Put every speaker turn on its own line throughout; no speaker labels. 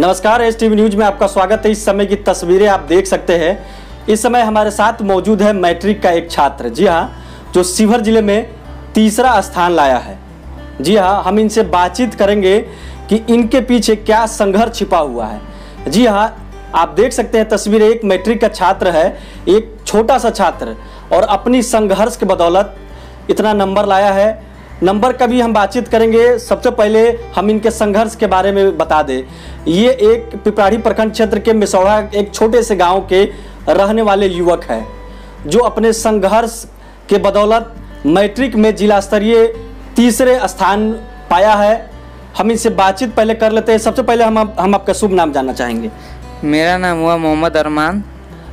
नमस्कार S TV news में आपका स्वागत है। इस समय की तस्वीरें आप देख सकते हैं। इस समय हमारे साथ मौजूद है मैट्रिक का एक छात्र। जी हाँ जो शिवहर ज़िले में तीसरा स्थान लाया है। जी हाँ हम इनसे बातचीत करेंगे कि इनके पीछे क्या संघर्ष छिपा हुआ है। जी हाँ आप देख सकते हैं तस्वीर। एक मैट्रिक का छात्र है, एक छोटा सा छात्र, और अपनी संघर्ष के बदौलत इतना नंबर लाया है। नंबर का भी हम बातचीत करेंगे सबसे पहले हम इनके संघर्ष के बारे में बता दें। ये एक पिपराड़ी प्रखंड क्षेत्र के मिसौड़ा एक छोटे से गाँव के रहने वाले युवक है जो अपने संघर्ष के बदौलत मैट्रिक में जिला स्तरीय तीसरे स्थान पाया है। हम इनसे बातचीत पहले कर लेते हैं। सबसे पहले हम आप, हम आपका शुभ नाम जानना चाहेंगे।
मेरा नाम हुआ मोहम्मद अरमान।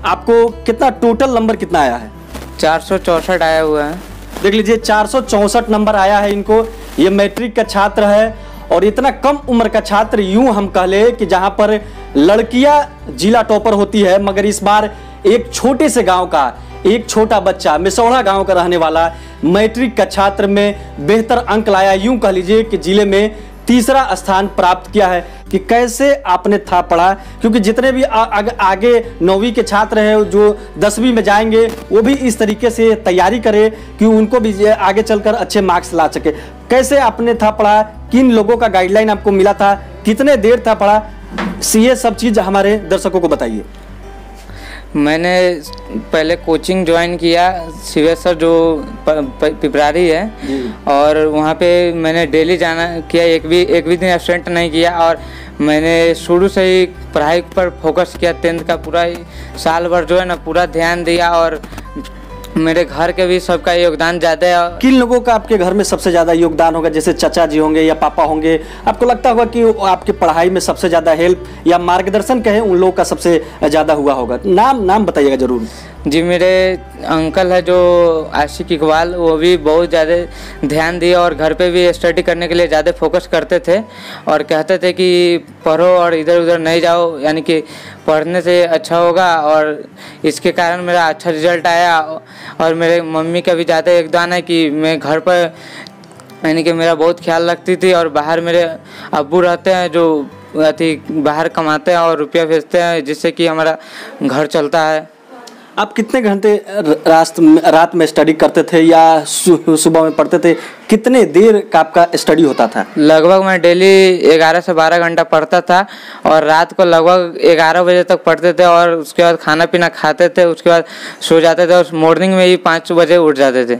आपको कितना टोटल नंबर कितना आया है?
चार सौ चौंसठ आया हुआ है।
देख लीजिए, चार नंबर आया है इनको। ये मैट्रिक का छात्र है और इतना कम उम्र का छात्र यूँ हम कह ले कि जहाँ पर लड़कियाँ जिला टॉपर होती है, मगर इस बार एक छोटे से गाँव का, एक छोटा बच्चा मिसौड़ा गाँव का रहने वाला मैट्रिक का छात्र में बेहतर अंक लाया। यूँ कह लीजिए कि ज़िले में तीसरा स्थान प्राप्त किया है। कि कैसे आपने था पढ़ा? क्योंकि जितने भी आ, आ, आगे नौवीं के छात्र हैं जो दसवीं में जाएँगे वो भी इस तरीके से तैयारी करें कि उनको भी आगे चलकर अच्छे मार्क्स ला सके। कैसे आपने था पढ़ा? किन लोगों का गाइडलाइन आपको मिला था? कितने देर था पढ़ा? ये सब चीज़ हमारे दर्शकों को बताइए।
मैंने पहले कोचिंग ज्वाइन किया शिवेश्वर जो पिपरारी है और वहाँ पे मैंने डेली जाना किया एक भी एक भी दिन एबसेंट नहीं किया और मैंने शुरू से ही पढ़ाई पर फोकस किया टेंथ का पूरा साल भर जो है ना पूरा ध्यान दिया और मेरे घर के भी सबका योगदान ज़्यादा है।
किन लोगों का आपके घर में सबसे ज़्यादा योगदान होगा? जैसे चाचा जी होंगे या पापा होंगे। आपको लगता होगा कि आपके पढ़ाई में सबसे ज़्यादा हेल्प या मार्गदर्शन कहें, उन लोगों का सबसे ज़्यादा हुआ होगा। नाम नाम बताइएगा ज़रूर।
जी, मेरे अंकल है जो आशिक इकबाल, वो भी बहुत ज़्यादा ध्यान दिए और घर पे भी स्टडी करने के लिए ज़्यादा फोकस करते थे और कहते थे कि पढ़ो और इधर उधर नहीं जाओ, यानी कि पढ़ने से अच्छा होगा और इसके कारण मेरा अच्छा रिज़ल्ट आया और मेरे मम्मी का भी ज़्यादा योगदान है कि मैं घर पर, यानी कि मेरा बहुत ख्याल रखती थी और बाहर मेरे अब्बू रहते हैं जो अति बाहर कमाते हैं और रुपया भेजते हैं जिससे कि हमारा घर चलता है।
आप कितने घंटे रात रात में स्टडी करते थे या सुबह में पढ़ते थे? कितने देर का आपका स्टडी होता था?
लगभग मैं डेली ग्यारह से बारह घंटा पढ़ता था और रात को लगभग ग्यारह बजे तक पढ़ते थे और उसके बाद खाना पीना खाते थे उसके बाद सो जाते थे और मॉर्निंग में ही पाँच बजे उठ जाते थे।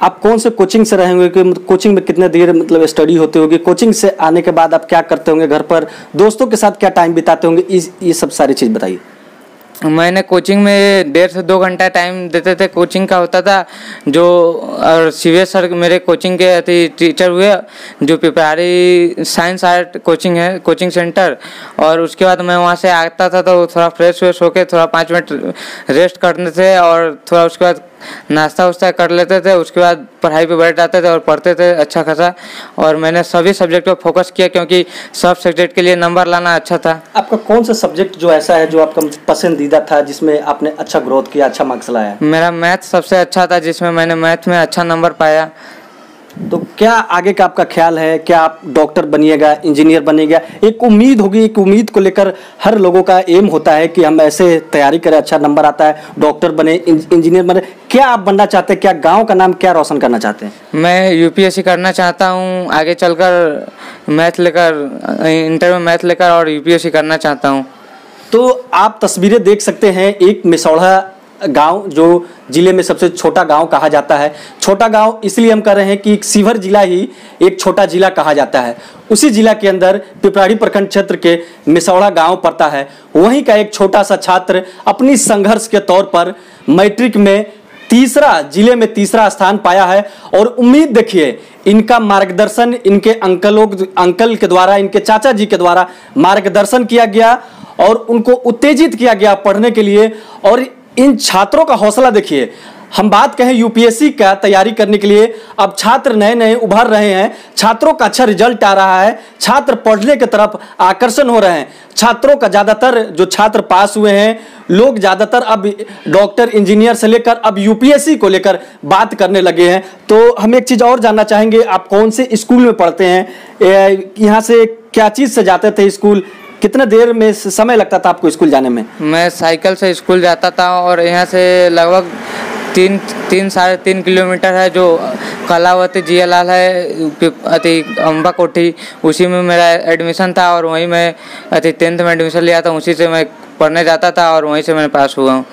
आप कौन से कोचिंग से रहेंगे कि कोचिंग में कितने देर मतलब स्टडी होते होगी? कोचिंग से आने के बाद आप क्या करते होंगे घर पर? दोस्तों के साथ क्या टाइम बिताते होंगे? इस ये सब सारी चीज़ बताइए।
मैंने कोचिंग में डेढ़ से दो घंटा टाइम देते थे। कोचिंग का होता था, जो, और सी सर मेरे कोचिंग के अति टीचर हुए, जो पिपरारी साइंस आर्ट कोचिंग है कोचिंग सेंटर और उसके बाद मैं वहाँ से आता था तो थोड़ा फ्रेश व्रेश होकर थोड़ा पाँच मिनट रेस्ट करने थे, और थोड़ा उसके बाद नाश्ता उस्ता कर लेते थे उसके बाद पढ़ाई पे बैठ जाते थे और पढ़ते थे अच्छा खासा। और मैंने सभी सब्जेक्ट पर फोकस किया क्योंकि सब सब्जेक्ट के लिए नंबर लाना अच्छा था।
आपका कौन सा सब्जेक्ट जो ऐसा है जो आपका पसंदीदा था जिसमें आपने अच्छा ग्रोथ किया अच्छा मार्क्स लाया?
मेरा मैथ सबसे अच्छा था जिसमें मैंने मैथ में अच्छा नंबर पाया।
तो क्या आगे का आपका ख्याल है? क्या आप डॉक्टर बनिएगा इंजीनियर बनिएगा? एक उम्मीद होगी एक उम्मीद को लेकर हर लोगों का एम होता है कि हम ऐसे तैयारी करें अच्छा नंबर आता है डॉक्टर बने इंजीनियर बने। क्या आप बनना चाहते हैं? क्या गाँव का नाम क्या रोशन करना चाहते हैं?
मैं यूपीएससी करना चाहता हूँ आगे चलकर मैथ लेकर इंटर में मैथ लेकर और यूपीएससी करना चाहता हूँ।
तो आप तस्वीरें देख सकते हैं एक मिसौड़ा गाँव, जो ज़िले में सबसे छोटा गाँव कहा जाता है। छोटा गाँव इसलिए हम कह रहे हैं कि सीवर जिला ही एक छोटा जिला कहा जाता है। उसी जिला के अंदर पिपराड़ी प्रखंड क्षेत्र के मिसौड़ा गाँव पड़ता है। वहीं का एक छोटा सा छात्र अपनी संघर्ष के तौर पर मैट्रिक में तीसरा, ज़िले में तीसरा स्थान पाया है और उम्मीद देखिए, इनका मार्गदर्शन इनके अंकलों, अंकल के द्वारा, इनके चाचा जी के द्वारा मार्गदर्शन किया गया और उनको उत्तेजित किया गया पढ़ने के लिए और इन छात्रों का हौसला देखिए। हम बात कहें यूपीएससी का तैयारी करने के लिए। अब छात्र नए नए उभर रहे हैं। छात्रों का अच्छा रिज़ल्ट आ रहा है। छात्र पढ़ने की तरफ़ आकर्षण हो रहे हैं। छात्रों का ज़्यादातर जो छात्र पास हुए हैं, लोग ज़्यादातर अब डॉक्टर, इंजीनियर से लेकर अब यूपीएससी को लेकर बात करने लगे हैं। तो हम एक चीज़ और जानना चाहेंगे, आप कौन से स्कूल में पढ़ते हैं? यहाँ से क्या चीज़ से जाते थे स्कूल? कितने देर में समय लगता था आपको स्कूल जाने में?
मैं साइकिल से स्कूल जाता था और यहाँ से लगभग तीन तीन, साढ़े तीन किलोमीटर है जो कलावती जियालाल है अति अम्बा कोठी, उसी में मेरा एडमिशन था और वहीं मैं अति टेंथ में एडमिशन लिया था, उसी से मैं पढ़ने जाता था और वहीं से मैं पास हुआ हूँ।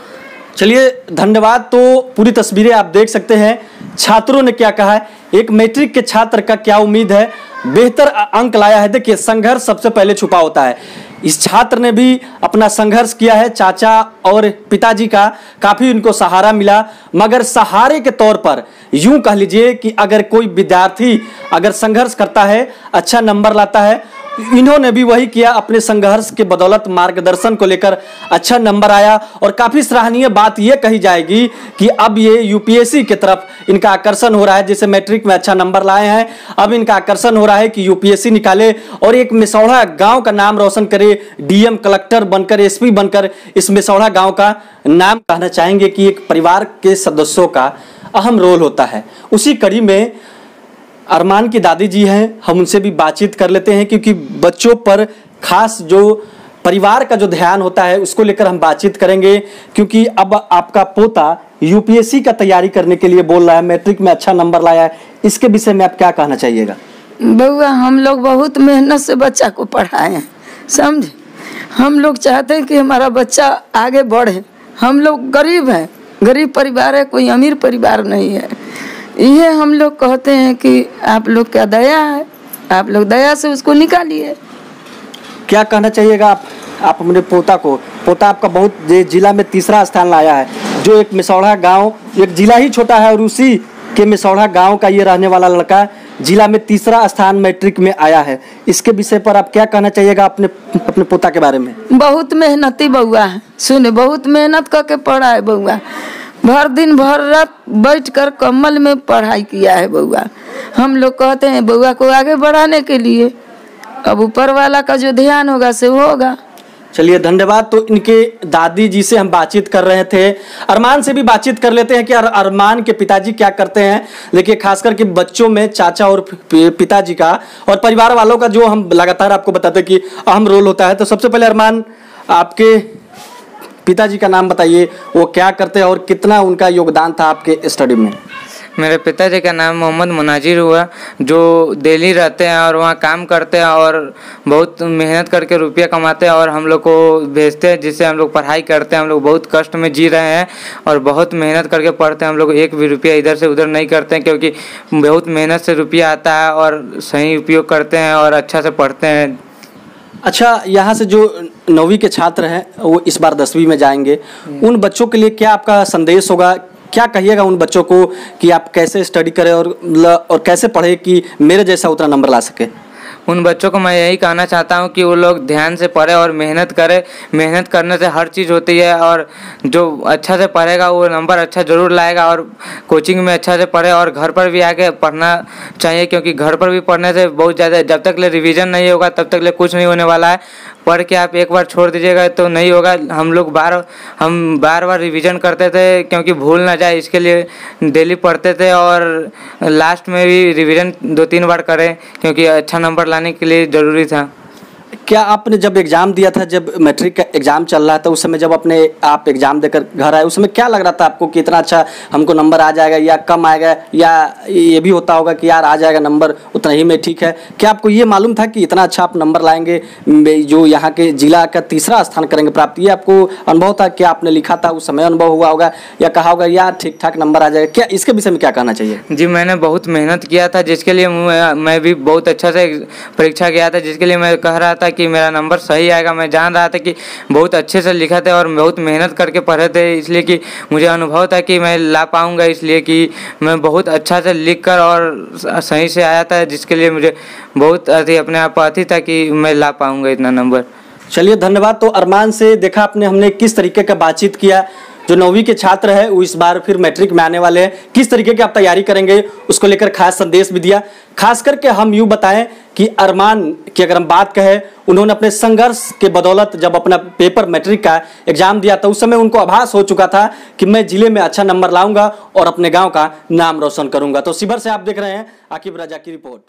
चलिए, धन्यवाद। तो पूरी तस्वीरें आप देख सकते हैं। छात्रों ने क्या कहा है? एक मैट्रिक के छात्र का क्या उम्मीद है? बेहतर अंक लाया है। देखिए, संघर्ष सबसे पहले छुपा होता है। इस छात्र ने भी अपना संघर्ष किया है। चाचा और पिताजी का काफ़ी उनको सहारा मिला। मगर सहारे के तौर पर यूँ कह लीजिए कि अगर कोई विद्यार्थी अगर संघर्ष करता है अच्छा नंबर लाता है इन्होंने भी वही किया, अपने संघर्ष के बदौलत मार्गदर्शन को लेकर अच्छा नंबर आया और काफ़ी सराहनीय बात यह कही जाएगी कि अब ये यूपीएससी की तरफ़ इनका आकर्षण हो रहा है, जैसे मैट्रिक में अच्छा नंबर लाए हैं। अब इनका आकर्षण हो रहा है कि यूपीएससी निकाले और एक मिसौड़ा गाँव का नाम रोशन करे डीएम कलेक्टर बनकर एसपी बनकर इस मिसौड़ा गाँव का नाम कहना चाहेंगे कि एक परिवार के सदस्यों का अहम रोल होता है। उसी कड़ी में अरमान की दादी जी हैं, हम उनसे भी बातचीत कर लेते हैं, क्योंकि बच्चों पर खास जो परिवार का जो ध्यान होता है, उसको लेकर हम बातचीत करेंगे, क्योंकि अब आपका पोता यूपीएससी का तैयारी करने के लिए बोल रहा है, मैट्रिक में अच्छा नंबर लाया है, इसके विषय में आप क्या कहना चाहिएगा?
बउआ, हम लोग बहुत मेहनत से बच्चा को पढ़ाए हैं, समझ? हम लोग चाहते हैं कि हमारा बच्चा आगे बढ़े। हम लोग गरीब हैं, गरीब परिवार है, कोई अमीर परिवार नहीं है। ये हम लोग कहते हैं कि आप लोग क्या दया है। आप लोग दया से उसको निकालिए।
क्या कहना चाहिएगा आप आप अपने पोता को? पोता आपका बहुत जिला में तीसरा स्थान लाया है। जो एक मिसौड़ा गाँव एक जिला ही छोटा है और उसी के मिसौड़ा गाँव का ये रहने वाला लड़का जिला में तीसरा स्थान मैट्रिक में आया है। इसके विषय पर आप क्या कहना चाहिएगा अपने अपने पोता के बारे में?
बहुत मेहनती बउआ है। सुने बहुत मेहनत करके पढ़ा है बउआ भर दिन भर रात बैठ कर कमल में पढ़ाई किया है बउआ। हम लोग कहते हैं बउआ को आगे बढ़ाने के लिए अब ऊपर वाला का जो ध्यान होगा से होगा।
चलिए धन्यवाद। तो इनके दादी जी से हम बातचीत कर रहे थे। अरमान से भी बातचीत कर लेते हैं कि अर, अरमान के पिताजी क्या करते हैं। देखिए खासकर कि बच्चों में चाचा और पिताजी का और परिवार वालों का जो हम लगातार आपको बताते हैं कि अहम रोल होता है। तो सबसे पहले अरमान आपके पिताजी का नाम बताइए, वो क्या करते और कितना उनका योगदान था आपके स्टडी में?
मेरे पिताजी का नाम मोहम्मद मुनाजिर हुआ, जो दिल्ली रहते हैं और वहाँ काम करते हैं और बहुत मेहनत करके रुपया कमाते हैं और हम लोग को भेजते हैं, जिससे हम लोग पढ़ाई करते हैं, हम लोग बहुत कष्ट में जी रहे हैं और बहुत मेहनत करके पढ़ते हैं, हम लोग एक भी रुपया इधर से उधर नहीं करते हैं, क्योंकि बहुत मेहनत से रुपया आता है और सही उपयोग करते हैं और अच्छा से पढ़ते हैं।
अच्छा यहाँ से जो नौवीं के छात्र हैं वो इस बार दसवीं में जाएँगे। उन बच्चों के लिए क्या आपका संदेश होगा? क्या कहिएगा उन बच्चों को कि आप कैसे स्टडी करें और और कैसे पढ़े कि मेरे जैसा उतना नंबर ला सके?
उन बच्चों को मैं यही कहना चाहता हूँ कि वो लोग ध्यान से पढ़े और मेहनत करें। मेहनत करने से हर चीज़ होती है और जो अच्छा से पढ़ेगा, वो नंबर अच्छा ज़रूर लाएगा और कोचिंग में अच्छा से पढ़े और घर पर भी आके पढ़ना चाहिए क्योंकि घर पर भी पढ़ने से बहुत ज़्यादा जब तक ले रिविज़न नहीं होगा, तब तक ले कुछ नहीं होने वाला है। पढ़ के आप एक बार छोड़ दीजिएगा तो नहीं होगा। हम लोग बार, हम बार बार रिवीजन करते थे क्योंकि भूल ना जाए, इसके लिए डेली पढ़ते थे और लास्ट में भी रिवीजन दो तीन बार करें क्योंकि अच्छा नंबर लाने के लिए ज़रूरी था।
क्या आपने जब एग्ज़ाम दिया था, जब मैट्रिक का एग्ज़ाम चल रहा था, उस समय जब अपने आप एग्ज़ाम देकर घर आए, उस समय क्या लग रहा था आपको कि इतना अच्छा हमको नंबर आ जाएगा या कम आएगा या ये भी होता होगा कि यार आ जाएगा नंबर, उतना ही में ठीक है? क्या आपको ये मालूम था कि इतना अच्छा आप नंबर लाएँगे जो यहाँ के जिला का तीसरा स्थान करेंगे प्राप्त, ये आपको अनुभव था? क्या आपने लिखा था? उस समय अनुभव हुआ होगा या कहा होगा, यार ठीक ठाक नंबर आ जाएगा क्या इसके विषय में क्या कहना चाहिए?
जी, मैंने बहुत मेहनत किया था, जिसके लिए मैं भी बहुत अच्छा से परीक्षा किया था, जिसके लिए मैं कह रहा था कि मेरा नंबर सही आएगा। मैं जान रहा था कि बहुत अच्छे से लिखा था और बहुत मेहनत करके पढ़े थे, इसलिए कि मुझे अनुभव था कि मैं ला पाऊँगा, इसलिए कि मैं बहुत अच्छा से लिख कर और सही से आया था, जिसके लिए मुझे बहुत अति अपने आप अति था कि मैं ला पाऊँगा इतना नंबर।
चलिए, धन्यवाद। तो अरमान से देखा आपने हमने किस तरीके का बातचीत किया। जो नौवीं के छात्र है, वो इस बार फिर मैट्रिक में आने वाले हैं। किस तरीके की आप तैयारी करेंगे, उसको लेकर खास संदेश भी दिया। खास करके हम यूँ बताएँ कि अरमान की अगर हम बात कहें, उन्होंने अपने संघर्ष के बदौलत जब अपना पेपर मैट्रिक का एग्ज़ाम दिया था उस समय उनको आभास हो चुका था कि मैं ज़िले में अच्छा नंबर लाऊँगा और अपने गाँव का नाम रोशन करूँगा। तो शिवर से आप देख रहे हैं आकिब राजा की रिपोर्ट।